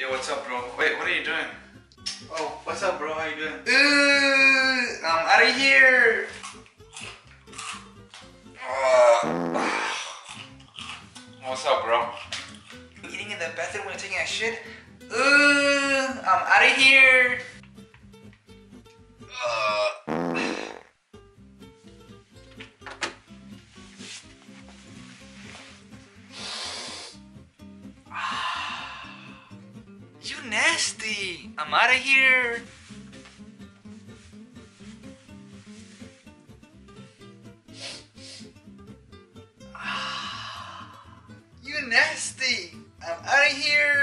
Yo, what's up, bro? Wait, what are you doing? Oh, what's up, bro? How you doing? Ooh, I'm out of here. Ah. What's up, bro? Eating in the bathroom when taking a shit. Ooh, I'm out of here. You nasty. I'm out of here. You nasty. I'm out of here.